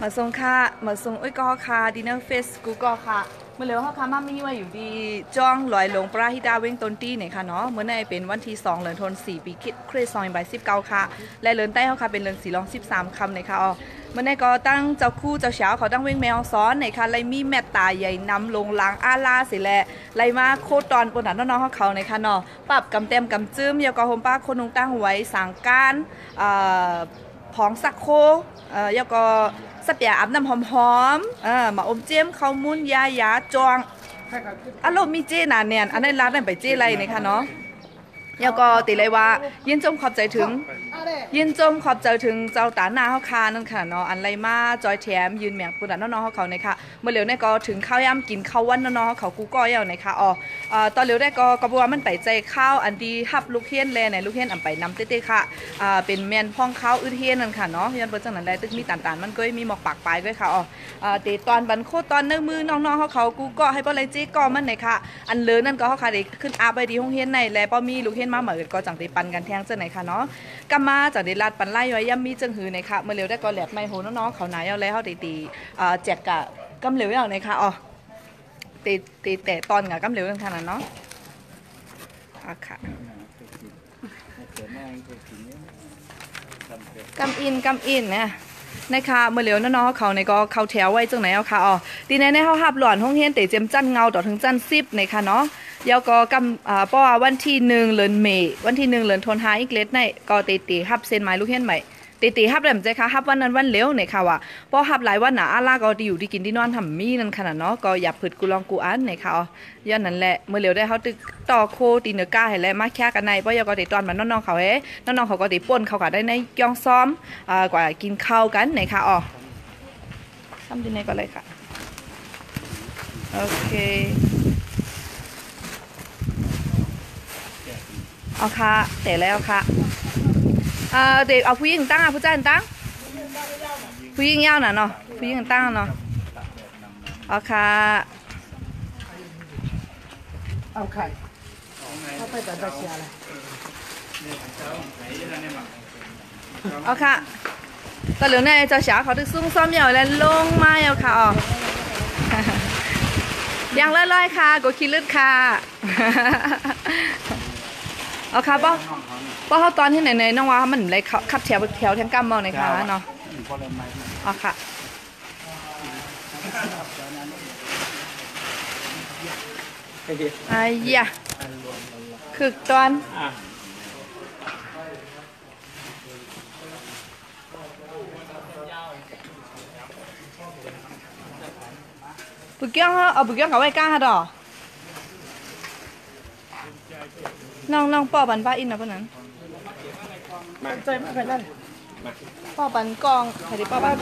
มาส่งค่ะมาส่งอุ้ยก็ค่ะดินเนอร์เฟสกูก็ค่ะเมื่อเร็วเขาค่ะมามีว่าอยู่ดีจ้องลอยลงปราฮิดาเว้งต้นตีเนี่ยค่ะเนาะเมื่อในเป็นวันที่2เดือนธันวาคมปีคิดคริสซอยใบ19ค่ะ และเลินใต้เขาค่ะเป็นเลินสีรอง 13คำเนี่ยค่ะอ๋อเมื่อในก็ตั้งเจ้าคู่เจ้าเช้าเขาตั้งเว้งแมวซ้อนเนี่ยค่ะไลมีแม่ตาใหญ่นำลงล้างอาลาสิแลไลมาโคตรอนปนนั้นน้องๆเขาเขาเนี่ยค่ะเนาะปรับกำเต็มกำจื้มยากอโฮมป้าคนนงตั้งไว้สังการอ่า ผองสักโคเอ่อแล้วก็สเปียอาบน้ำหอมๆเออมาอมเจียมข้าวมุนยายาจวงอารมณ์มีเจนานเนี่ยอันนั้นร้านนั้นไปเจไรเนี่ยค่ะเนาะแล้วก็ติเลยว่ายินจมขอบใจถึง ยินจมขอบใจถึงเจ้าตาหน้าเฮาคานั่นค่ะเนาะอันไรมาจอยแถมยืนแมงปุ่นน้องๆเฮาเขาเนี่ยค่ะเมื่อเร็วเนี่ยก็ถึงข้าวย่ำกินข้าววันน้องๆเฮาเขากูก้อยเอาเนี่ยค่ะอ๋อเอ่อตอนเร็วได้ก็ก็บอกว่ามันไปใจข้าวอันดีฮับลูกเฮียนแลในลูกเฮียนอันไปนำเต้ๆค่ะอ่าเป็นแมนพ่องข้าวอึดเฮียนนั่นค่ะเนาะยันเบิ่จังนั้นได้ตึกมีตานๆมันก็มีหมอกปากปลายด้วยค่ะอ๋ออ่าเตตอนบันโคตอนเนื้อมือน้องๆเฮาเขากูก็ให้บ่เลยจิก็มันเนี่ยค่ะอันเลินนั่นก็เฮาค่ะได้ขึ้นอาไปดีห้องเฮียนในและบ่มีลูกเฮียนมาเหมือนก็จังได้ปันกันแทงจังไหนค่ะเนาะกำมาจังได้ลาดปันไล่ไว้ย่ำมีจังหือในค่ะเมื่อเร็วได้ก็แหลบไม่โหน้องๆเขาหนายเอาแล้วเฮาได้ตีอ่าแจกกะกำเหลวเอาในค่ะอ๋อตีตีแต่ตอนกับกำเหลวนั่นค่ะเนาะอะค่ะกำอินกำอินเนี่ยนะคะเมื่อเร็วน้องๆเขาในก็เขาแถวไว้จังไหนเอาค่ะอ๋อตีในในเฮาหับหลอนห้องเฮียนเตะเจมจันเงาต่อถึงจันซิบในค่ะเนาะ แล้วก็กำอ่าป้อวันที่หนึ่งเดือนเมษวันที่หนึ่งเดือนธันวาอีกเล็ดในก็ตีตีฮับเซ็นไม้ลูกเห็นไหมตีตีฮับแหลมใจค่ะฮับวันนั้นวันเลี้ยวในค่ะว่ะป้อฮับหลายวันหนาอาล่าก็ดีอยู่ดีกินที่นอนทำมีนั่นขนาดเนาะก็อย่าผึดกูลองกูอันในค่ะอ๋อย่านนั้นแหละเมื่อเลี้ยวได้เขาตึกต่อโคตีเนื้อก้าให้แล้วมาแค่กันในป้อยาก็ตีตอนมันน้องๆเขาเฮ้น้องๆเขาก็ตีป่นเขาก็ได้ในย่องซ้อมอ่ากว่ากินข้าวกันในค่ะอ๋อทำดีในก็เลยค่ะโอเค เอาค่ะแต่แล้วค่ะเอ่อเด็กเอาผู้หญิงตั้งอะผู้ชายตั้งผู้หญิงยาวน่ะเนาะผู้หญิงตั้งเนาะเอาค่ะเอาไข่เข้าไปแต่จะเชียร์อะไรเอาค่ะตอนเหลือในเจ้าสาวเขาตึกซุ้งซ้อมเหยาวและลงมาเอาค่ะอ๋อยังเล่อยๆค่ะกดคิดลึกค่ะ เอาค่ะป้อป้อเขาตอนที่ไหนในน้องว่ามันเลยขับแถวแถวแทงกัมเมาในค่ะเนาะเอาค่ะไอ้ยะคือตอนบุกเกี้ยงฮะเอาบุกเกี้ยงกับไว้ก้าฮะดอ น้องน้องป้อบันป้าอินนะพวกนั้นใจมากไปนั่นป้อบันกองใครดิป้อบ้าน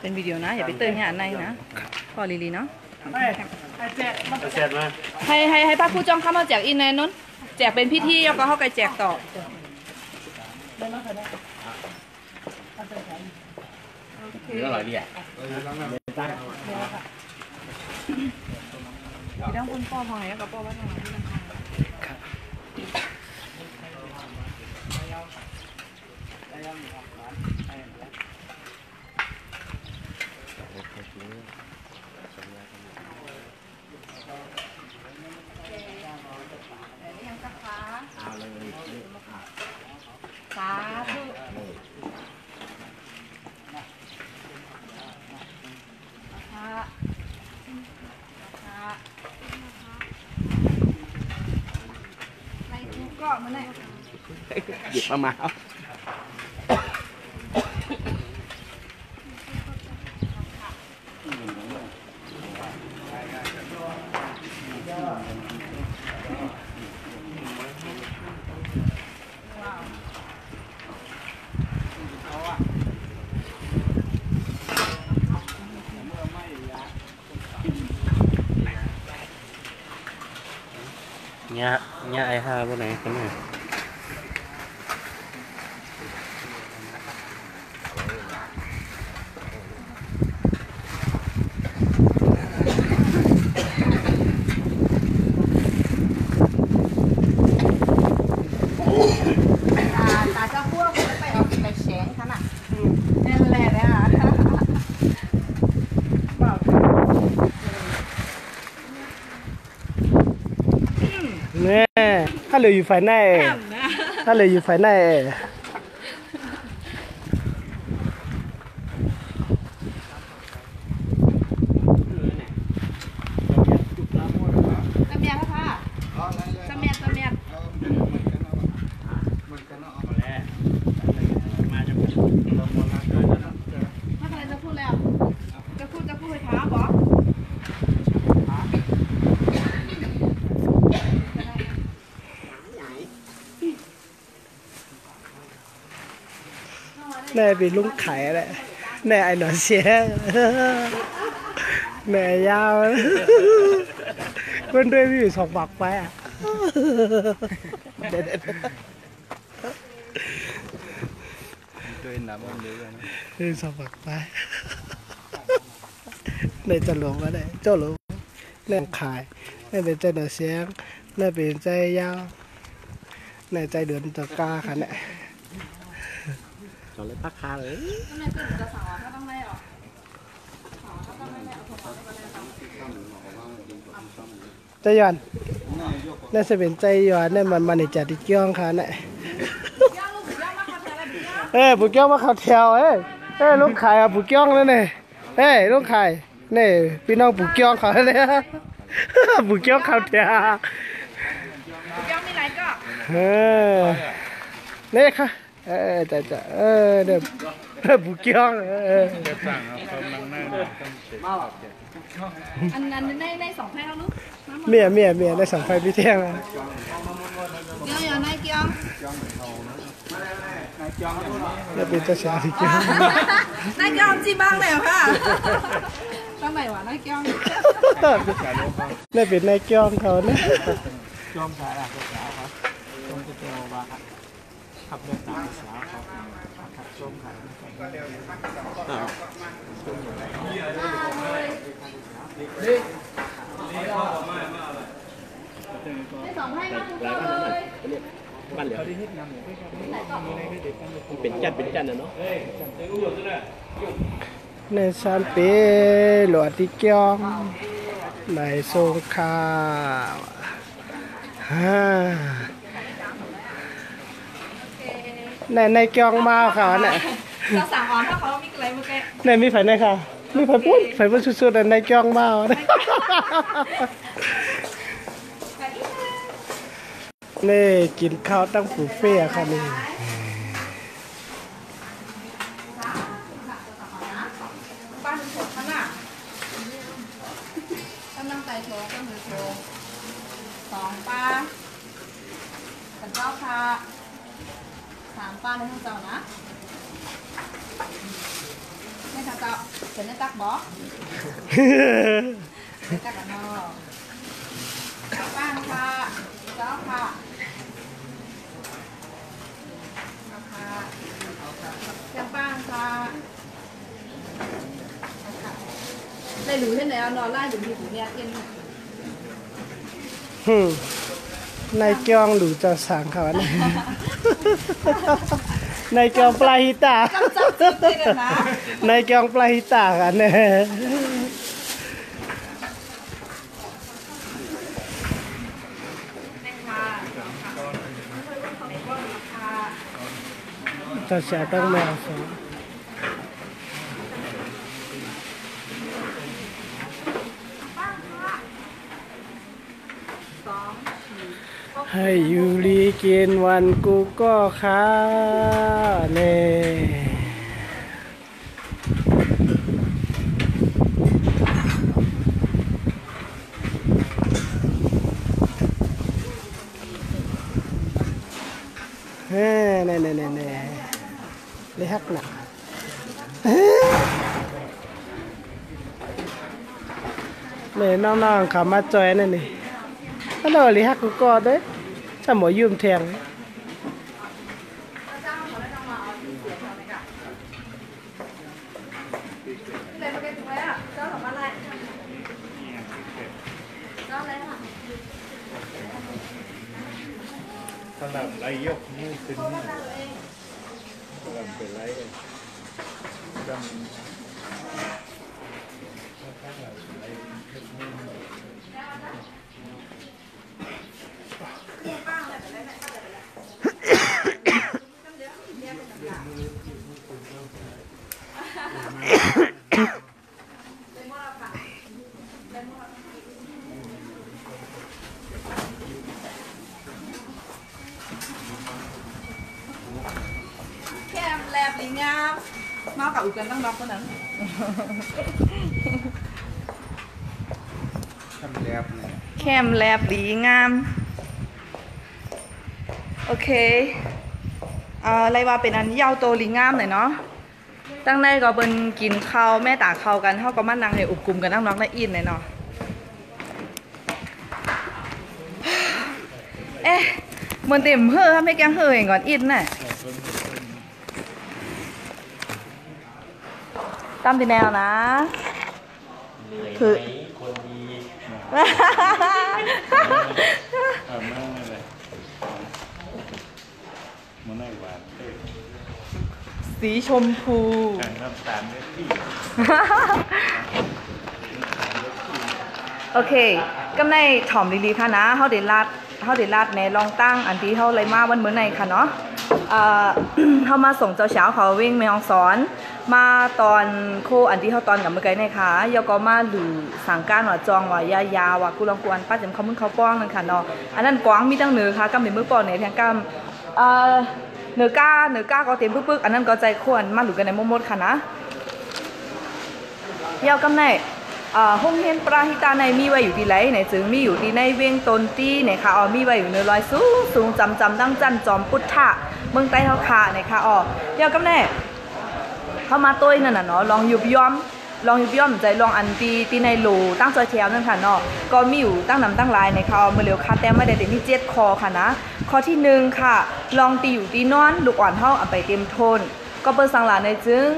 เป็นวิดีโอนะ อย่าไปเตือนงานในนะป้อลีลีเนาะไอ้ไอ้แจ๊ะมันเสร็จไหมให้ให้ให้ป้าผู้จ้องเข้ามาแจกอินในนู้นแจกเป็นพิธีแล้วก็เข้าไปแจกต่อเหลืออร่อยดีอะ พี่ต้องคุณป้อพอไหนกับป้อว่าทำไมเอาเลย สาธุค่ะค่ะในทุกก็มันเนี่ย หยิบมามาเอา nhá nhá ai ha bữa này cái này ตาตาเจ้าพวกไปเอาไปแช ถ้า เหลืออยู่ฝ่ายในแอมนะถ้าเหลืออยู่ฝ่ายใน ตะเมียค่ะค่ะตะเมียตะเมีย มาจะพูด ถ้าใครจะพูดแล้วจะพูดจะพูดให้ท้าบอ แน่เป็นลุงไข่แหละแน่ไอ้หนอนเสียแน่ยาวเพื่อนด้วยมีอยู่สองบักไปอะเด็ดด้วยน้ำมันเยอะนะๆมีสองบักไปในจะหลงก็ได้เจ้าหลงแน่ขายแน่เป็นใจหนอนเสียงแน่เป็นใจยาวแน่ใจเดือนตะกาค่ะเนี่ย จอดเลยพักคาเลยตะเมียก็จะสั่งว่าถ้าต้องได้หรอใจย้อนน่าจะเป็นใจย้อนเนี่ยมันมันในจัดที่เกี่ยงค่ะเนี่ยย่างลูกย่างมาค่ะแต่ละเดียวเอ้ยบุกเกี้ยวมาเขาแถวเอ้ยเอ้ยลูกขายอะบุกเกี้ยวแล้วเนี่ยเอ้ยลูกขายนี่พี่น้องบุกเกี้ยวเขาเลยบุกเกี้ยวเขาแถวย่างมีไรก็เออนี่ค่ะ เออจะจะเออเดี๋ยวเดี๋ยวบุกเกี้ยวเอออันนั้นในในสองแพ่งแล้วลูกเมียเมียเมียได้สั่งไฟพี่เที่ยงนะเกี่ยวอย่างไรเกี่ยวแล้วเป็นเจ้าชายที่เกี้ยวนายเกี่ยวจีบ้างเลยค่ะตั้งไหนวะนายเกี่ยวนี่เป็นนายเกี้ยวเขาเนี่ยจอมสายอะสาวครับจอมจะเจอว่าครับ ขับเดินตามสาวครับขับจอมขายในสองแพ่มาทุกคนเลยบ้านเหลือเป็นจันเป็นจันนะเนาะในซานเปหลวดที่เกี้ยวในสงขลาฮ่า ในในเกี้ยวมาเขาเนี่ยเราสั่งอ่อนถ้าเขามีอะไรเมื่อกี้ในมีไฟในค่ะ มีไฟปุ้นไฟปุ้นสุดๆในเกี้ยวมาเนี่ยนี่กินข้าวตั้งผูเฟ่ค่ะนี่บ้านสดขนาดกำลังใจโชว์ก็มือโชว์สองป้าสันเจ้าค่ะสามป้าในห้องเจ้านะไม่ค่ะเจ้าเห็นในตักบอในตักกันนอกป้าค่ะเจ้าค่ะเจ้าค่ะเจ้าป้าค่ะ ได้รู้ใช่ไหมเอานอนไล่หรือมีหูเนี่ยเอ็น ฮึมใน เกี้ยวหลูจะสั่งเขาเนี่ยในเกี้ยวปลาหิตาจำจับจิ๊บเลยกันนะในเกี้ยวปลาหิตากันเนี่ยแม่ค่ะแม่ก็ค่ะจะเสียต้องแมวสอง สอง ให้ยูรีกินวันกูก็ค้าเน่เฮ้เน่เน่เน่เน่เลยฮักหนักเนี่ยน้องๆเขามาจอย นั่นนี่ฮัลโหลลิฮักกูกอดเด้ถ้าหมอยืมแทง อะไรมาเก็บไว้อะเจ้าของอะไรเจ้าอะไรค่ะ สำหรับไรยกมือขึ้นนี่สำหรับเป็นไรจำ เแค่แลบลีงาม มากับอุกันตั้งรับคนนั้นทำแลบเลยแคมแลบหลีงาม โอเคอะไรว่าเป็นอันยาวโตหลีงามหน่อยเนาะตั้งในก็เป็นกินข้าวแม่ตากข้าวกันเท่าก็มานั่งให้อุบกลุ่มกันนั่งน้องในอินเลยเนาะเอ๊ะเหมือนเต็มเฮ้อไม่แกงเฮ้อเองก่อนอินน่ะ ตามที่แนวนะ คือ คนดีเออมาเลยมันน่าหวานเอ้ยสีชมพูทางน้ำตาลเม็ดที่ โอเคกำในถ่อมดีๆค่ะนะเฮาเดลาดเฮาเดลาดในลองตั้งอันที่เฮาเลยมาวันเหมือนในค่ะเนาะ เอ่อเฮามาส่งเจ้าเช้าเขาวิ่งแมองสอน มาตอนโคอันที่เฮาตอนกับเมื่อกี้ในค่ะยก็มาหรือสังการว่าจองว่ายายาว่ากูลองกวนป้าจำเขามึงเขาป้องนั่นค่ะเนาะอันนั้นกวางมีตั้งเนือค่ะกำเป็นมือปอในแทงกำเอ่อเนื้อก้าเนื้อก้าก็เต็มปึ๊กๆอันนั้นก็ใจควรมาหรือกันในมดๆค่ะนะยาวกำในเอ่อห้องเฮียนปราหิตาในมีไว้อยู่ที่ไหนไหนจึงมีอยู่ที่ในเวียงตนตี้ไหนคะอ๋อมีไว้อยู่ในรอยสูงสูงจำจำดังจันจอมพุทธะเมืองใต้เฮาคาไหนคะอ๋อยาวกำใน เข้ามาต้วยนั่นน่ะเนาะลองยุบย่อมลองยุบย่อมใจลองอันตีตีในโหลตั้งจอยแถวนั่นค่ะเนาะก็มีอยู่ตั้งนำตั้งลายในค่ะอ๋อมือเร็วค่ะแต่ไม่ได้เต็มที่เจ็ดคอค่ะนะข้อที่หนึ่งค่ะ ลองตีอยู่ตีนอนลูกอ่อนเท่าเอาไปเต็มโทน ก็เปิดสังหลานในจึง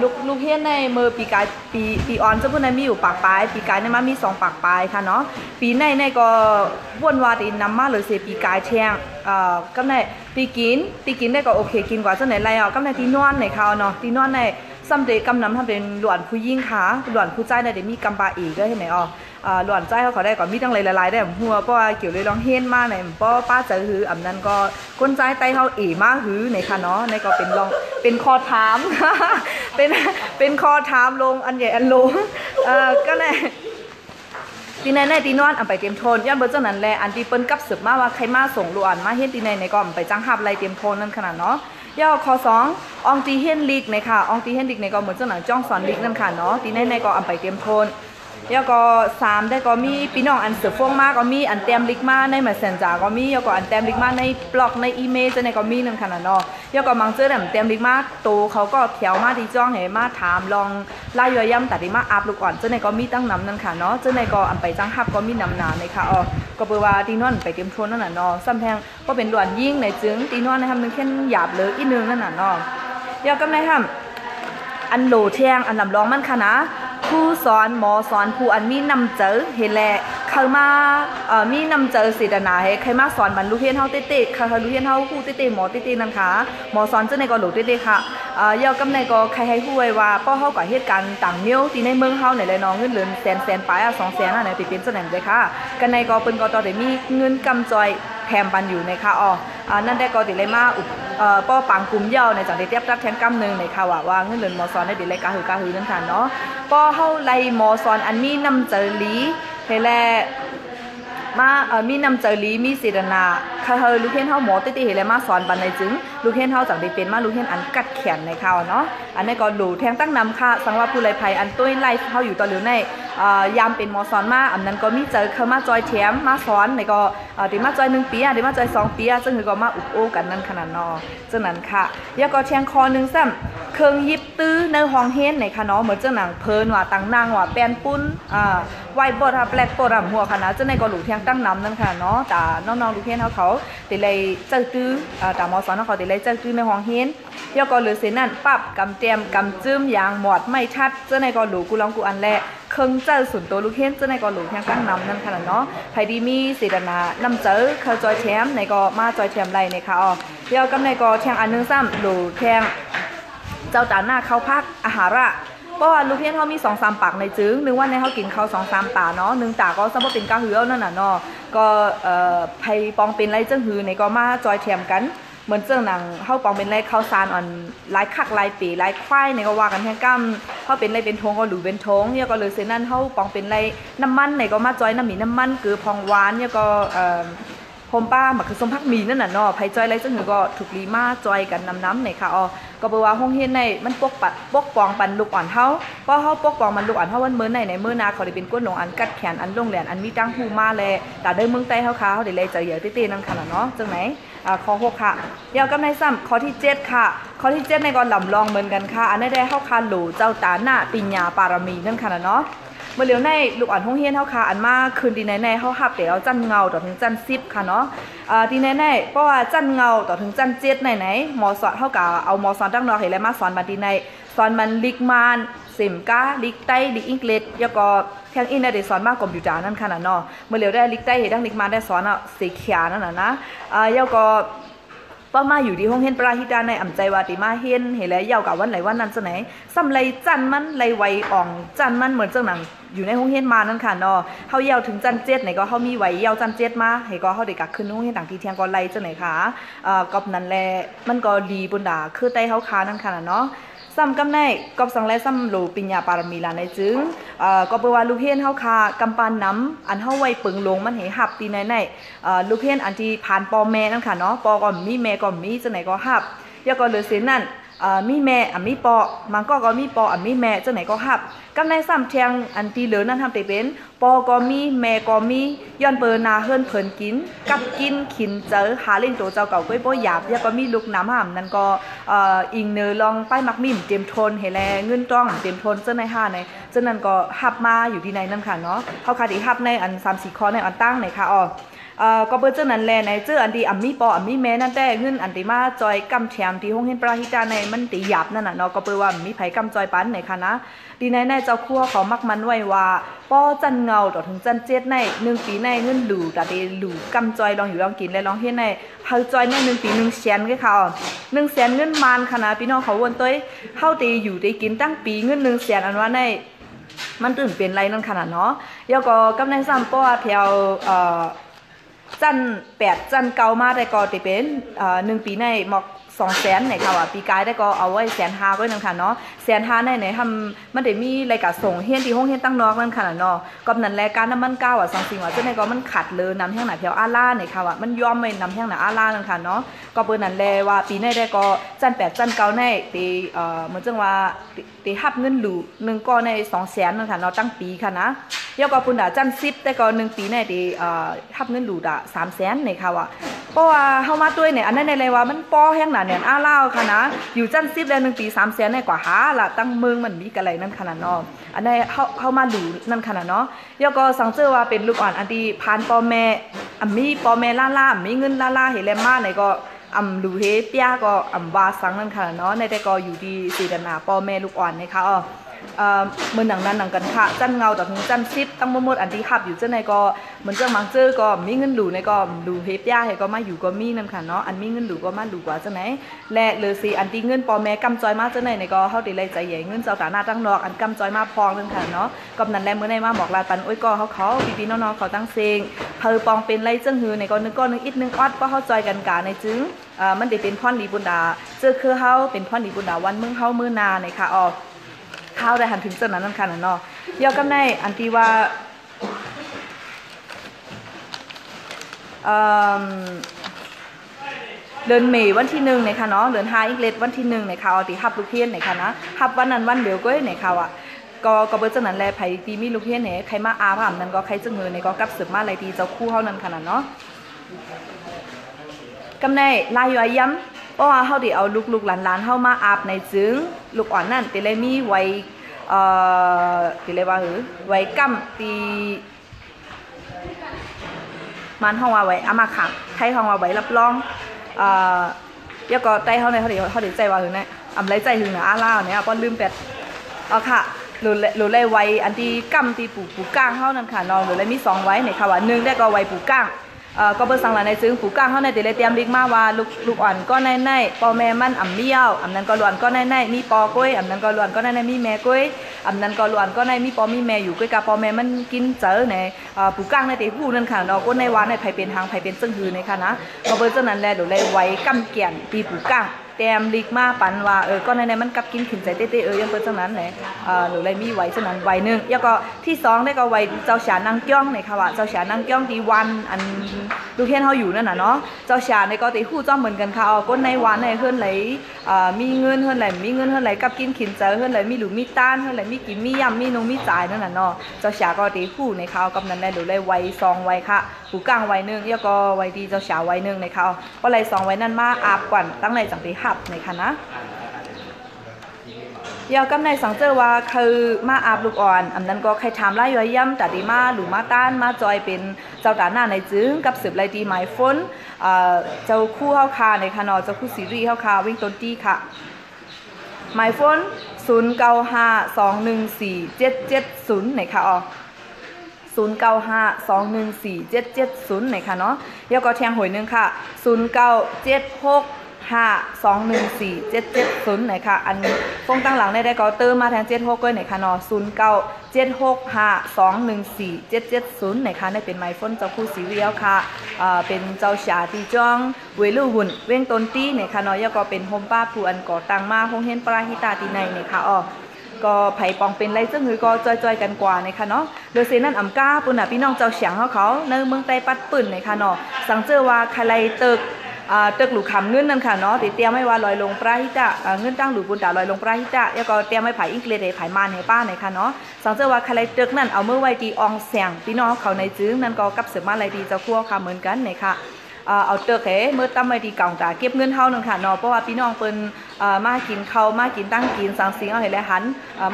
ลูกลูกเฮียนในมือปีกายปีปีออนเจ้าพุ่นในมีอยู่ปากปลาย ปีกายในมามีสองปากปลายค่ะเนาะปีในในก็วนวาดีนำมาเลยเสียปีกายแทงเอ่อก็ในตีกินตีกินได้ก็โอเคกินกว่าเจ้าไหนไรอะก็ในที่นอนในเขาเนาะที่นอนในซ้ำเดกำนำทำเป็นหลวนผู้ยิ่งค่ะหลวนผู้ใจในเดมีกำปาอีกด้วยเห็นไหมอ๋ออ่า หลวนใจเขาเขาได้ก่อนมีตั้งหลายๆได้ผมหัวเพราะว่าเกี่ยวเลยลองเฮียนมากในเพราะป้าเจอหืออำนั้นก็ก้นใจไตเขาเอ๋มากหือในค่ะเนาะในก็เป็นลองเป็นคอถามเป็นเป็นคอถามลงอันใหญ่อันลงเอ่อก็เลยตีในในตีนอนอันไปเตรียมโทนย้อนเบอร์เจ้านั้นแหละอันที่เปิ้นกับสืบมาว่าใครมาส่งลูกอันมาเฮ็ดตีในในก็อันไปจ้างหับไรเตรียมโทนนั่นขนาดเนาะย่อคอสองอองตีเฮนลีกในค่ะอองตีเฮนลีกในก็เหมือนเจ้าหนังจ้องสอนลีกนั่นค่ะเนาะตีในในก็อันไปเตรียมโทน แล้วก็สามได้ก็มีพี่น้องอันเสือฟงมากก็มีอันเต็มลิกมาในมาเซนจาก็มีแล้วก็อันเต็มลิกมาในบล็อกในอีเมลจะในก็มีนั่นขนาดเนาะแล้วก็มังเจอแบบเต็มลิกมาโตเขาก็เขียวมาที่จ้องให้มาถามลองไล่ย่อยย่ำแต่ที่มาอัพลูกอ่อนเจ้าในก็มีตั้งน้ำนั่นค่ะเนาะเจ้าในก็อันไปจ้างฮับก็มีน้ำนาในค่ะอ๋อก็เปิดว่าตีนอนไปเตรียมทวนนั่นน่ะเนาะซ้ำแพงก็เป็นด่วนยิ่งในจึงตีนอนนะครับนึงแค่หยาบเลยอีนึงนั่นน่ะเนาะแล้วก็ในทำอันโหลเทียงอันลำลองมันค่ะนะ ผู้สอนหมอสอนผู้อันมีนำเจอเฮแลเขามาเอ่อมีนำเจอสิดานาให้ใครมาสอนบรรลุเฮียนเฮาเต้ๆค่ะค่ะลุเฮียนเฮาผู้เต้ๆหมอเต้ๆนั่นค่ะหมอสอนเจ้าในก็หลเต้ๆค่ะเอ่อยาวกำในก็ใครให้ฮู้ไว้ว่าป้อเฮาก็เหตุการ์ต่างเมียวที่ในเมืองเฮาเนี่ยและเนาะเงินเหลือแสนแสนปลายอะ2แสนอะเนี่ยติเป็นจ้านั้นเลยค่ะกันในก็เปิ้นก็ต่อได้มีเงินกำจอย แถมปันอยู่ในค่ะอ๋ออ่านั่นได้ก็ติเลยมาอุปเอ่อป้อปังกลุ่มเย้าในจังได้เทียบรับแทนกำหนึ่งในค่ะว่าว่าเงินเดือนมอซอนได้ดิเลยกาหือกาหือนั่นค่ะเนาะป้อเฮาไล่หมอซอนอันมีนำเจอลีเทแล มาเอ่อมีนำเจอลีมีเสดนาคาเฮอลูกเห็นเฮาหมอติติเฮเลยมาสอนบันในจึงลูกเห็นเฮาจังได้เป็นมาลูกเห็นอันกัดแขนในข่าวเนาะอันนี้ก็ดูแทงตั้งนำค่ะสังว่าผู้ไรภัยอันตุ้ยไล่เฮาอยู่ตอนเหลียวในอ่อยามเป็นหมอสอนมาอันนั้นก็มีเจอเข้ามาจอยแถมมาสอนในก็เอ่อได้มาจอยหนึ่งปีอะได้มาจอยสองปีอะซึ่งคือก็มาอุบโอกันนั่นขนาดนาะจังนั้นค่ะแล้วก็แทงคอหนึ่งซ้ำเครื่องยิบตื้อในห้องเฮนในค่ะเนาะเหมือนเจ้าหนังเพลินว่าตังนางว่าแปนปุ้นอ่าไวบดค่ะแปลกโปรดหัวค่ะนะเจ้าในก็หลูเทียงตั้งนำนั่นค่ะเนาะแต่น้องๆลูกเฮนเขาเขาติเลยเจ้าตื้ออ่าตามอสอนเขาติเลยเจ้าตื้อในห้องเฮนแล้วก็เหลือเสนั่นปั๊บกำเตรียมกำจื้มยางหมอดไม่ทัดเจ้าในก็หลูกูลองกูอันแรกเครื่องเจ้าสุนตัวลูกเฮนเจ้าในก็หลูเทียงตั้งนำนั่นค่ะเนาะไผดีมีเสดนานำเจอเขาจอยแชมป์ในก็มาจอยแชมป์ไรในค่ะอ๋อแล้วกำในก็แทงอันนึงซ้ำหลูแทงเจ้าตาหน้าเขาพักอาหาระ เพราะว่าลูกเพี้ยนเขามีสองสามปากในจึงนึกว่าในเขากินเขาสองสามตาเนาะหนึ่งตาก็ซ้ำว่าเป็นก้าเหือนั่นน่ะเนาะก็เอ่อไผปองเป็นไรจังหือในก็มาจอยแถมกันเหมือนเจ้าหนังเฮาปองเป็นไรข้าวสารอ่อนลายคักลายปีลายควายเนี่ยก็ว่ากันแทงกั้มเฮาเป็นไรเป็นทงก็หลูเป็นทงเนี่ยก็เลยเซนั่นเฮาปองเป็นไรน้ำมันเนี่ยก็มาจอยน้ำหมีน้ำมันคือพองหวานเนี่ยก็เอ่อผมป้ามันคือสมพักมีนั่นน่ะเนาะไผจอยไรจังหือก็ถูกลีมาจอยกันน้ำน้ำในค่ะอ๋อ ก็บอกว่าห้องเฮียนในมันปกปัดปกปองปันลูกอ่อนเฮาเพราะเฮาปกปองมันลูกอ่อนเฮาวันมื้อในในมื้อนาเขาได้เป็นก้นหลงอันกัดแขนอันลงแหลนอันมีตั้งหูมาแลแต่ได้เมืองใต้เฮาค่ะเฮาได้เลยใจเยอะเต้ๆนั่นค่ะเนาะจังไหนอ่าข้อ6ค่ะ เดี๋ยวกำในซ้ำข้อที่ 7 ค่ะ ข้อที่ 7 ในก็ลำลองเหมือนกันค่ะ อันนี้ได้เฮาคาหลูเจ้าตาหน้าปิญญาปารมีนั่นค่ะเนาะ เมื่อเร็วในลูกอ่อนห้องเฮียนเฮาค่ะอันมาคืนดีในในเฮาฮับเดี๋ยวจันเงาต่อถึงจันซิบค่ะเนาะอ่าดีในในเพราะว่าจันเงาต่อถึงจันเจ็ดในไหนหมอสอนเฮากะเอาหมอสอนดังนอกให้แล้วมาสอนบัดดีในสอนมันลิกมานสิมกาลิกไตลิกอังกฤษแล้วก็แทงอินได้สอนมากคอมพิวเตอร์นั่นค่ะน่ะเนาะเมื่อเร็วได้ลิกไตเฮ็ดดังลิกมานได้สอนอะสีเขียวนั่นน่ะนะอ่าแล้วก็ป้ามาอยู่ที่ห้องเฮียนปราฮิตาในอ่ำใจว่าติมาเฮียนเห็นแล้วเยาวกับวันไหนวันนั้นจะไหนซ้ำไรจันมันไรไวอ่องจันมันเหมือนเจ้าหนัง อยู่ในห้องเฮียนมานั่นค่ะเนาะเฮาเยาวถึงจันเจ็ดไหนก็เฮามีไหวเยาวจันเจ็ดมาให้ก็เฮาได้กักขึ้นห้องเฮียนต่างที่เที่ยงก็ไล่จ้าไหนค่ะเอ่อกอบนั้นแหละมันก็ดีบุญดาคือใต้เฮาคานั่นค่ะน่ะเนาะซ้ำกำในกอบสังแลซ้ำโลปิญญาปารมีลาในจึงเอ่อก็เปนว่าลูกเฮียนเฮาคากำปานน้ำอันเฮาไว้ปึงลงมันเหหับตีในในเอ่อลูกเฮียนอันที่ผ่านปอแม่นั่นค่ะเนาะปอก็มีแม่ก็มีจังไหนก็หับยาก็เลือเสียนั่น มีแม่อะมีปอมันก็ก็มีปออะมีแม่จังไหนก็หับกำในซ้ำเทียงอันที่เหลือนั่นทำได้เป็นปอก็มีแม่ก็มีย้อนเปินนาเฮิรนเพิ่นกิน กับกินขินเจอหาเล่นตัวเจ้าเก่าก้อยบ่หยาบยาก็มีลูกน้ำห่ำนั่นก็เอ่ออิงเนอลองป้ายมักมิมเตรียมทนให้แลเงินต้องเตรียมทนเจ้าในห้าในเจ้านั้นก็หับมาอยู่ที่ในนั่นค่ะเนาะเขาคาดีหับในอัน3 4ข้อในอันตั้งในค่ะอ๋อ เอ่อก็เบิ่เจ้านั้นแลในเจ้าอันดีอัมมีปออัมมีแม่นั่นแต่เงินอันที่มาจอยกำแถมที่ห้องเห็นปราหิตาในมันติหยาบนั่นน่ะเนาะก็เปิดว่ามีไผกำจอยปันในค่ะนะดีในในเจ้าครัวเขามักมันไว้ว่าป้อจันเงาต่อถึงจันเจ็ดในหนึ่งปีในเงินหลูแต่ได้หลูกำจอยลองอยู่ลองกินและลองเฮ็ดในเฮาจอยในหนึ่งปีหนึ่งแสนก็ค่ะหนึ่งแสนเงินมานค่ะนะพี่น้องเขาวนต้วยเฮาตีอยู่ได้กินตั้งปีเงินหนึ่งแสนอันว่าในมันตื่นเป็นไรนั่นขนาดเนาะแล้วก็กำในซ้ำป้อแถวเอ่อ จันแปดจันเก่ามาได้ก็ติเป็นหนึ่งปีในหมอกสองแสนไหนค่ะว่าปีกายได้ก็เอาไว้แสนห้าก็นั่นค่ะเนาะแสนห้าในไหนทำมันได้มีรายการส่งเฮียนที่ห้องเฮียนตั้งนอกนั่นค่ะเนาะก็นั่นแหละการน้ำมันก้าวอะสองสิ่งว่าเจ้าในก็มันขัดเลยนำแห้งหนาแถวอาล่าไหนค่ะว่ามันยอมไม่นำแห้งหนาอาล่านั่นค่ะเนาะก็เปิดนั่นแลว่าปีในได้ก็จันแปดจันเก่าในตีเอ่อเหมือนจังว่า ตีหับเงินหลูหนึ่งก็ในสองแสนนั่นค่ะเนาะตั้งปีค่ะนะยกกับปุ่นดาจันซิปแต่ก็หนึ่งปีในดีเอ่อทับเงินดูดาสามแสนในค่ะว่าเพราะว่าเฮามาด้วยเนี่ยอันนั้นในเลยว่ามันป้อแห้งหนาเนี่ยอ้าเล่าค่ะนะอยู่จันซิปได้หนึ่งปีสามแสนในกว่าหาละตั้งเมืองมันมีกันไรนั่นขนาดเนาะอันนี้นเฮาเฮามาดูนั่นขนาดเนาะยกก็สังเจอว่าเป็นลูกอ่อนอันที่ผ่านปอแม่อะมีปอแม่ล่าล่ามีเงินล่าล่าเฮเลมาในก็ อำลูเฮเปียก็อำวาสังนั่นค่ะเนาะในแต่ก็อยู่ดีสีดนาพ่อแม่ลูกอ่อนนะคะอ๋อ เหมือนหนังนั้นหนังกันค่ะจันเงาต่อถึงจันซิปตั้งหมดอันที่ขับอยู่เจ้าในก็เหมือนเจ้ามังเจอก็มีเงินดูในก็ดูเฮปย่าให้ก็มาอยู่ก็มีนั่นค่ะเนาะอันมีเงินดูก็มาดูกว่าเจ้าไหนและเลยสิอันที่เงินปอแม่กำจอยมาเจ้าไหนในก็เฮาได้เลยใจใหญ่เงินเจ้าตาหน้าตั้งนอกอันกำจอยมาพองนั่นค่ะเนาะกับนั้นแลเมื่อในมาบอกลาตันอ้ยก็เขาเขาพี่ๆน้องๆเขาตั้งเซงเพอปองเป็นไรเจ้าหือในก็นึกก็นึกอิดนึงออดก็เฮาจอยกันกาในจึงอ่อมันได้เป็นพ่อนลีบุญดาเจอคือเฮาเป็นพ่อนลีบุญดาวันมึงเฮามื้อนาในค่ะออ ข้าวได้หันถึงเจ้านั้นนั่นค่ะน่ะเนาะเยวกันในอันที่ว่าเดือนเมษวันที่หนึ่งในค่ะเนาะเดือนห้าอีกเลดวันที่หนึ่งในค่ะเอาตีฮับลูกเทียนในค่ะนะฮับวันนั้นวันเดียวก็ในค่ะอะก็ก็เบิดเจ้านั้นแลไผตีมีลูกเทียนเนี่ยใครมาอาผ่ามนั้นก็ใครจะเงินในก็กลับสืบมาอะไรตีเจ้าคู่เฮานั้นค่ะน่ะเนาะกำในลายย้อยย้ำ เพราะว่าเฮาได้เอาลูกๆหลานๆเฮามาอาบในจึงลูกอ่อนนั่นติเลยมีไว้เอ่อติเลยว่าหือไว้กำตีมันห้องว่าไว้อามาขังไทยห้องว่าไว้รับรองเอ่อแล้วก็ใต้เฮาในเฮาได้เฮาได้ใจว่าหือนะอำไรใจหึงนะอาล่าเนี่ยป้อนลืมเป็ดเอาค่ะหรือหรือเลยไว้อันที่กำตีปูปูก้างเฮานั่นค่ะน้องหรือเลยมีสองไว้ในค่ะว่าหนึ่งได้ก็ไว้ปูก้าง ก็เบิ่งสังหลายในซึ่งผู้กลางเฮาในแต่ละเตรียมลิกมาว่าลูกลูกอ่อนก็ในในปอแม่มันอ่ำเมี้ยวอ่ำนั้นก็ล้วนก็ในในมีปอก้อยอ่ำนั้นก็ล้วนก็ในในมีแม่ก้อยอ่ำนั้นก็ล้วนก็ในมีปอมีแม่อยู่ก้อยกับพ่อแม่มันกินเจอในเอ่อผู้กลางในแต่ผู้นั่นค่ะเนาะก็ในวานในไผเป็นทางไผเป็นซึ่งหือในค่ะนะก็เบิ่งจังนั้นแลเดี๋ยวเลยไว้กำเกียนปีผู้กลาง แต้มลิกมาปันว่าเออก็ในในมันกับกินขินใจเต้ๆเออยังเปิ้นจังนั้นแหละเอ่อหรือเลยมีไว้จังนั้นไว้หนึงแล้วก็ที่สองได้ก็ไว้เจ้าฉานางจ้องในค่ะว่าเจ้าฉานางจ้องที่วันอันลูเฮียนเฮาอยู่นั่นน่ะเนาะเจ้าฉานในก็ติฮู้จ้อมเหมือนกันค่ะเอาก้นในวันในเฮือนไหลเอ่อมีเงินเฮือนไหลมีเงินเฮือนไหลกับกินขินใจเฮือนไหลมีหลูมีต้านเฮือนไหลมีกินมียำมีนงมีจ่ายนั่นน่ะเนาะเจ้าฉาก็ติฮู้ในเขากำนั้นได้หรือเลยไว้ซองไว้ค่ะผู้กลางไว้หนึงแล้วก็ไว้ดีเจ้าฉาไว้หนึงในเขาก็เลยซองไว้นั่นมาอาบก่อนตั้งในจังไปหับในค่ะนะยาวกำในสังเจอว่าคือมาอาบลูกอ่อน อันนั้นก็ใครถามไล่ย้อยย่ำต่ดีมาหรือมาต้านมาจอยเป็นเจ้าตาหน้าในจึงกับสืบไรดีหมายฝนเจ้าคู่เฮาคาในคานอเจ้าคู่ซีรีส์เฮาคาวิ่งต้นตีค่ะ หมายฝน0 9 5 2 1 4 7 7 0ในค่ะอ๋อ0 9 5 2 1 4 7 7 0ไหนคะเนาะแล้วก็แทงหวยหนึงค่ะ 0 9 7 6 5 2 1 4 7 7 0ไหนคะอันฟงตั้งหลังได้ได้ก็เติมมาแทง7 6ก็ไหนคะนอศูนย์เก้าเจ็ดหกห้าสองหนาะ0 9 7 6 5 2 1 4 7 7 0ไหนคะได้เป็นไมโฟนเจ้าคู่สีเรียวค่ะเอ่อเป็นเจ้าชาตีจ้องเวลูหุ่น เว้งต้นตี้ไหนคะนาะแล้วก็เป็นโฮมป้าผู้อันก่อตังมาโฮงเฮนปราฮิตาตีในไหนคะอ๋อก็ไผ่ปองเป็นไรซึ่งคือก็จอยๆกันกว่าในคะเนาะโดยเซนั่นอ่ำก้าปุ่นน่ะพี่น้องเจ้าเฉียงเขาเขาในเมืองใต้ปัดปืนในคะเนาะสังเจอว่าใครตึกอ่า ตึกหลูคำเงินนั่นค่ะเนาะติเตียมไม่ว่าลอยลงปราฮิตะเงินตั้งหลูปุ่นตาลอยลงปราฮิตะแล้วก็เตียมไม่ไผ่อิงเกลเดไผ่มานให้ป้าในค่ะเนาะสังเจอว่าใครตึกนั่นเอาเมื่อไว้ตีอองแสงพี่น้องเขาในจึงนั่นก็กับเสือมาไรดีเจ้าคั่วค่ะเหมือนกันในค่ะเอาเติกเหเมื่อตั้มไว้ที่เก่าตาเก็บเงินเท่านึงค่ะเนาะเพราะว่าพี่น้องเปิ้นมากินเขามากินตั้งกินสังสิงเอาให้แลหัน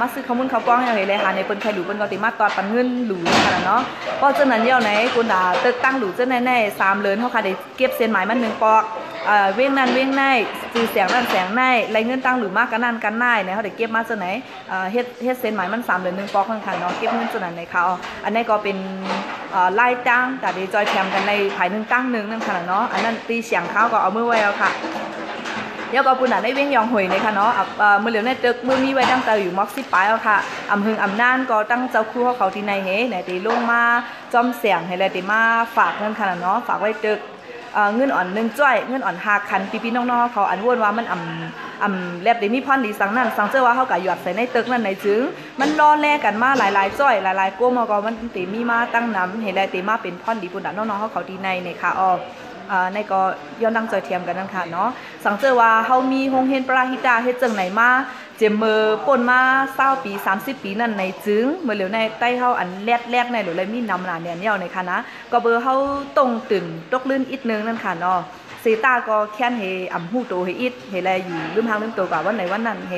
มาซื้อข้าวมุ้นข้าวกล้องเอาให้แลหันในเปิ้นใครหลูเปิ้นก็ติมาตอดปันเงินหลูค่ะเนาะเพราะฉะนั้นเดี๋ยวไหนคุณดาเติกตั้งหลูเจ้าแน่ๆ3เดือนเฮาค่ะได้เก็บเส้นหมายมันหนึ่งปอกเว้งนั่นเว้งในซื้อเสียงนั่นเสียงในไรเงินตั้งหลูมากกันนั่นกันนายเนี่ยเฮาได้เก็บมาจังไหนเฮ็ดเฮ็ดเส้นหมายมัน3เดือนหนึ่งปอกค่ะเนาะเก็บเงินจังนั้นในเขาอันนี้ก็เป็นไล่ตั้งแต่ไดีจอยแคมกันในภายหนึ่งตั้งหนึ่งนั่นค่ะเนาะอันนั้นตีเสียงเขาก็เอามือไว้เอาค่ะ เดี๋ยวก็ปุ่นอะในเว้งยองหวยเลยค่ะเนาะอะเมื่อเหลียวในตึกมือมีไว้ตั้งเตาอยู่ม็อกซิปายเอาค่ะอำหึงอำนานก็ตั้งเจ้าคู่เขาเขาที่ในเฮไหนตีลงมาจอมเสียงให้เลยตีมาฝากเงินค่ะเนาะฝากไว้ตึกเอ่อเงินอ่อนหนึ่งจ้อยเงินอ่อนหาคันพี่ๆน้องๆเขาอันวนว่ามันอ่ำอ่ำแลบได้มีพรดีสังนั้นสังเจอว่าเฮาก็หยอดใส่ในตึกนั่นในจึง มันรอแลกันมาหลายๆจ้อยหลายๆกลมก็มันติมีมาตั้งน้ำเห็นได้ติมาเป็นพรดีปุ่นน่ะน้องๆเฮาเขาดีในในค่ะอ้อ อ่าในก็ย้อนดังจอยเทียมกันนั่นค่ะเนาะสังเจอว่าเฮามีโรงเรียนปราหิตาเฮ็ดจังไหนมาเจมเมอร์ป่นมา20ปี 30 ปีนั่นในจึงเมื่อเหลียวในใต้เฮาอันแรกๆในหรือเลยมีนำหลานเนี่ยเนี่ยในค่ะนะก็เบอร์เฮาตรงตึงตกลื่นอีกนึงนั่นค่ะเนาะเซตาก็แค่นเฮอำหูโตเฮอิดเฮแลอยู่ลืมทางลืมตัวกว่าวันไหนวันนั้นเฮ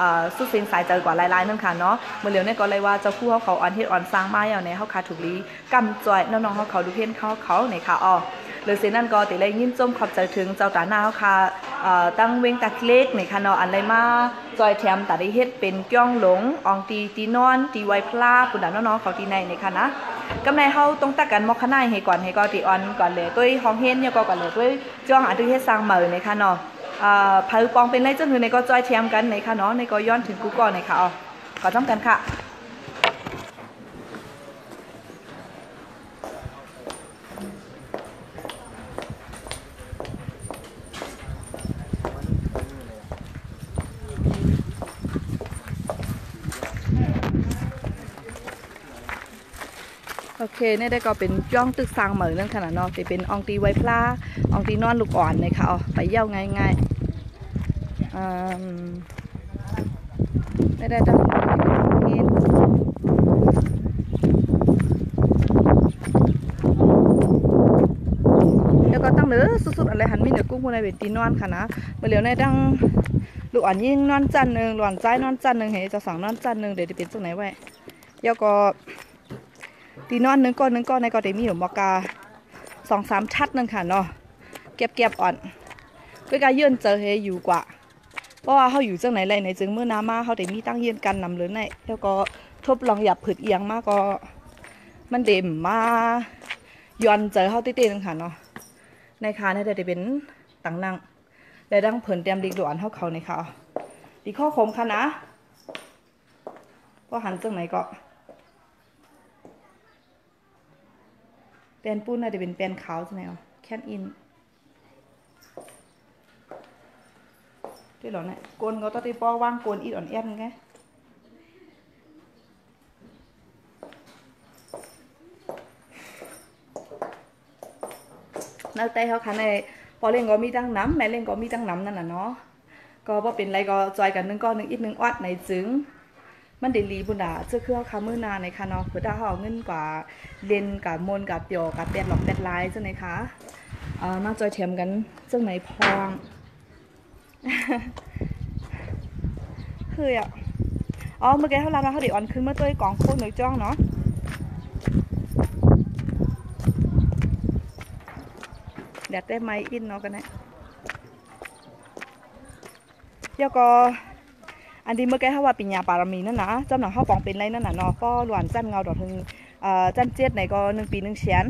อ่อสุดเซนสายใจกว่าหลายๆนั่นค่ะเนาะเมื่อเหลียวเนี่ยก็เลยว่าเจ้าคู่เขาเขาออนเฮ็ดออนสร้างมาอย่างในเฮาคาถูกลีกำจ่อยน้องๆเขาเขาดูเห็นเขาเขาในค่ะอ้อ เลยเซนั่นก็ติเลยยินจมขอบใจถึงเจ้าตาหน้าเฮาค่ะตั้งเวงตะเล็กในค่ะเนาะอันไรมาจอยแถมตาได้เฮ็ดเป็นก้องหลงอองตีตีนอนตีไวพลาปุ่นดาน้องๆเขาตีในในค่ะนะกำในเฮาต้องตักกันมอกขนาให้ก่อนให้ก่อนติออนก่อนเลยตัวยห้องเฮ็ดเนี่ยก็ก่อนเลยตัวยจ้องอาตึเฮ็ดสร้างเหมือในค่ะเนาะอ่าเผาปองเป็นไรจังหือในก็จอยแชมกันในค่ะเนาะในก็ย้อนถึงกูก่อนในค่ะอ๋อขอจำกันค่ะ นี่ยได้ก็เป็นย่องตึกสร้างเหมือนนั่นขนาดเนาะแต่เป็นอองตีไวพลาอองตีนอนลูกอ่อนเลยค่ะอ๋อไปเย่าง่ายๆอืมได้ได้ตั้งเห็นแล้วก็ตั้งเหลือสุดๆอะไรหันมีเนือกุ้งพวกในเป็นตีนอนค่ะนะเมื่อเหลียวในตั้งลูกอ่อนยิ่งนอนจันหนึ่งหลอนใจนอนจันหนึ่งเห็นจะสั่งนอนจันหนึ่งเดี๋ยวจะเป็นตรงไหนไว้แล้วก็ ตีนอนนึงก้อนนึงก้อนในก็ได้มีหนูมอกาสองสามชัดนึงค่ะเนาะเก็บเก็บอ่อนก็การยื่นเจอเฮอยู่กว่า เพราะว่าเขาอยู่จังไหนไรในจึงเมื่อน้ำมาเขาได้มีตั้งยืนกันนำหรือในแล้วก็ทบลองหยับผืดเอียงมากก็มันเด่มมาย้อนเจอเฮาติเต้นึงค่ะเนาะในคาเนี่จะเป็นตังนั่งและดังเผินเตรียมดิกดวนเฮาเขาในค่ะดีข้อคมค่ะนะก็หันจังไหนก็ แปนปุ้นน่าจะเป็นแปนขาวจังไหนอะแคนอินที่หรอเนี่ยกวนก็ต้องตีป้อว่างกวนอีดอ่อนแอนไงนักเตะเขาคันในพอเล่นก็มีตั้งน้ำแม่เล่นก็มีตั้งน้ำนั่นน่ะเนาะก็บ่เป็นไรก็จอยกันนึงก็นึงอีกนึงอัดในจึง มันเดลีบุญดาเชื่อคือเขาคามือนาในค่ะเนาะเพื่อถ้าเขาเอาเงินกว่าเล่นกับมนกับเปียวกับแปดหลอกแปดลายจังไหนคะเอ่อมาจอยเทียมกันจังไหนพองคืออะอ๋อเมื่อกี้เขาลามาเขาเดี๋ยวออนขึ้นเมื่อตัวกองโคตรหน่อยจ้องเนาะเดี๋ยวเต้ไม้อินเนาะกันนะเดี๋ยวก็ อันที่เมื่อกี้เขาว่าปิญญาปารมีนั่นนะเจ้าหนังเขาปองเป็นไรนั่นน่ะเนาะก็หลวนจันเงาดอกถึงเอ่อจันเจ็ดไหนก็หนึ่งปีหนึ่งเฉียน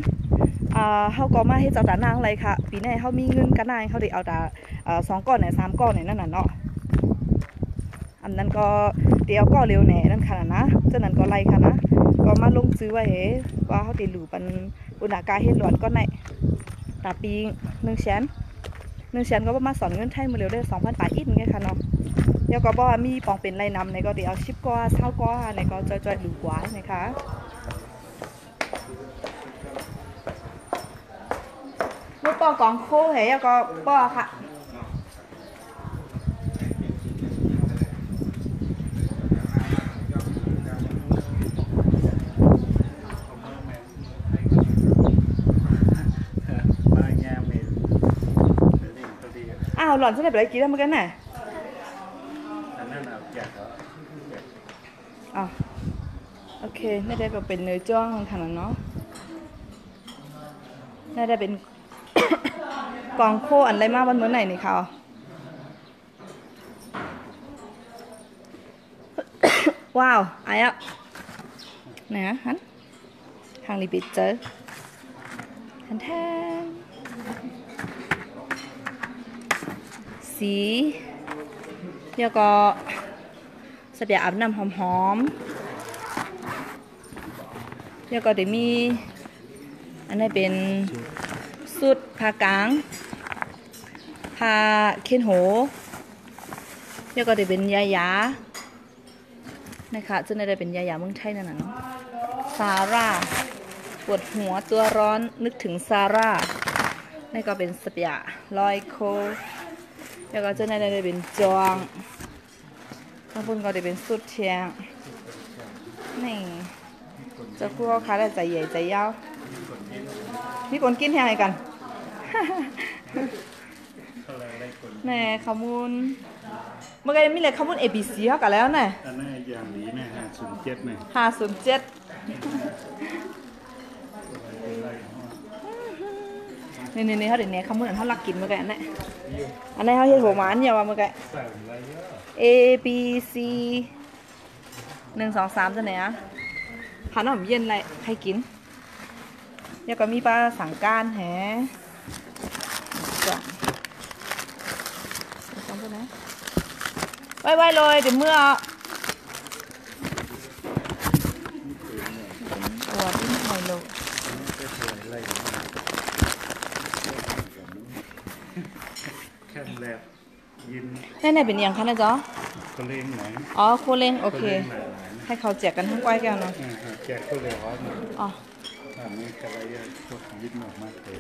อ่าเขาก็มาให้เจ้าตานางเลยค่ะ ปีนี้เขามีเงินกันนายเขาได้เอาแต่อ่อสองก้อนไหนสามก้อนไหนนั่นน่ะเนาะอันนั้นก็เดี๋ยวก็เร็วแหน่นั่นค่ะนะเจ้านั้นก็ไล่ค่ะนะก็มาลงซื้อไว้เฮ้ว่าเขาติดหลูปันอุณากาเฮ็ดหลวนก็ไหนตาปีหนึ่งแสนหนึ่งแสนก็ประมาณสอนเงินไทยมาเร็วได้สองพันบาทอินไงค่ะเนาะ ยวก็บอกว่ามีปองเป็นไรนำในก็เดี๋ยวเอาชิปก็เช่าก็ในก็จอยๆดูกว่านะคะลูกปอกองโค้เหยก็ปอค่ะมาแง่เมลเล่นตัวดีอ้าวหล่อนจะได้ไปกินแล้วเหมือนกันน่ะอันนั้นเอาแจกเหรอ อ๋อโอเคไม่ได้แบบเป็นเนื้อจ้องขนาดเนาะน่าจะเป็นกองโคอันไรมากวันเมื่อไหร่นี่ค่ะว้าวไอ้อะไหนอะฮันทางรีปิดเจอทันแทนสีแล้วก็ สเปียอาบน้ำหอมๆแล้วก็เดี๋ยวมี อันนี้เป็นสุดผ้ากลางผ้าเขียนโหแล้วก็เดี๋ยวเป็นยายานะคะจะได้เป็นยายาเมืองไทยนั่นน่ะเนาะซาร่าปวดหัวตัวร้อนนึกถึงซาร่านี่ก็เป็นสเปียลอยโค แล้วก็จะได้ได้เป็นจวง ข้างบนก็จะเป็นสุดเชียง นี่เจะคู่เขาค้าได้ใจใหญ่ใจยาวมีคนกินแห้งไงกันอะไรอะไรคนแน่ขมูลเมื่อกี้มีเลยขมูล A B C เขากันแล้วน่ะอันนั้นอย่างนี้นะฮะศูนย์เจ็ดเนี่ยห้าศูนย์เจ็ดนี่นี่นี่เขาเดี๋ยวนี้ขมูลอันเขาลักกินเมื่อกี้อันนี้อันนี้เขาเห็นหัวหมันอย่าว่าเมื่อกี้ A B C หนึ่งสองสามจะไหนอะขนมเย็นอะไรใครกินแล้วก็มีปลาสังการแฮะจ้ะสองตัวนะไว้เลยเดี๋ยวเมื่อตัวที่หอยโล ไม่ใช่อะไรแค่แลบ ยินแน่ๆเป็นอย่างคะนะจ๊ะก็เล่นไหนอ๋อโคเล้งโอเคก็ล่นไหนไหนนะให้เขาแจกกันทั้งก้อยแก้วเนาะอ่าฮะแจกก็เลยว่าอ๋ออันนี้อะไรเยอะพวกยินออกมาเลย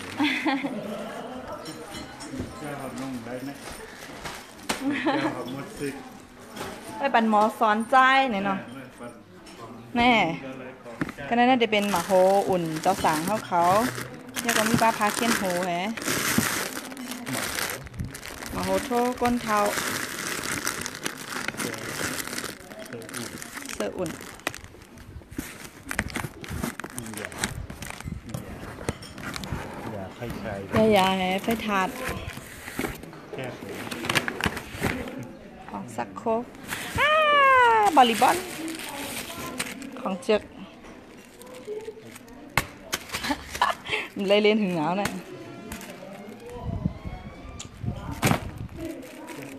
เจ้าเขานุ่งได้ไหมเจ้าเขาหมดซึกไปปันหมอสอนใจหน่อยเนาะเมื่อวันของแน่อะไรของเจ้าก็นั่นน่าจะเป็นหมาโฮอุ่นเจ้าสางเขาเขาแล้วก็มีปลาพาเคียนโฮแฮะหมาโฮโทก้นเท้า เสื้ออุ่นอย่าให้ใช้ยายาแฮะไฟถาดแก้ผมของสักโครกอ้าบอลลีบอลของเจึกเลยเรียนถึงหนาวน่ะ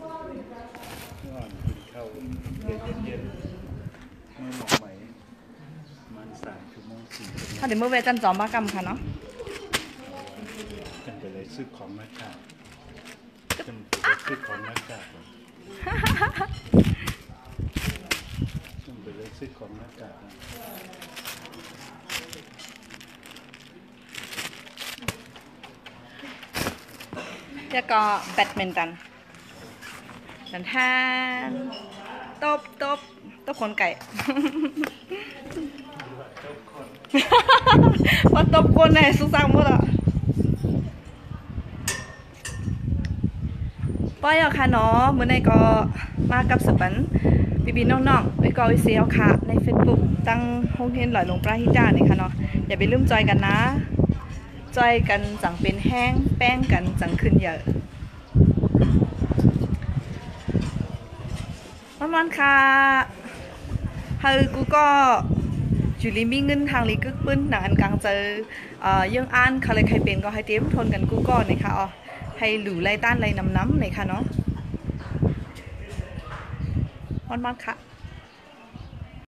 ก่อนกินข้าวเย็นเย็นๆเมื่อหมอกไหมประมันสามชั่วโมงสี่ชั่วโมง ถ้า เดี๋ยวเมื่อเวจันจอมบ้ากรรมค่ะเนาะจำไปเลยซื้อของหน้ากากจำไปเลยซื้อของหน้ากากจำไปเลยซื้อของหน้ากากแล้วก็แบดมินตันนันทานตบตบตบคนไก่ ว่าตบคนไหนสุสังหมดอะป้อยเอาค่ะเนาะมื้อในก็มากับสปันพี่พี่ๆน้องๆไปก็วิเซียวค่ะ ใน Facebook ตั้งห้องเรียนหลอยลงปราฮิจาเนี่ยค่ะเนาะอย่าไปลืมจอยกันนะ จอยกันจังเป็นแห้งแป้งกันจังขึ้นเยอะวันวันค่ะเฮากูก็ จุลิมีเงินทางลีกึกปื้นหนังอันกลางเจอเอ่อยังอ่านคาเลยใครเป็นก็ให้เตรียมทนกันกูก่อนนะคะอ๋อให้หลู่ไล่ต้านไล่น้ำน้ำหน่อยค่ะเนาะฮอนวันค่ะ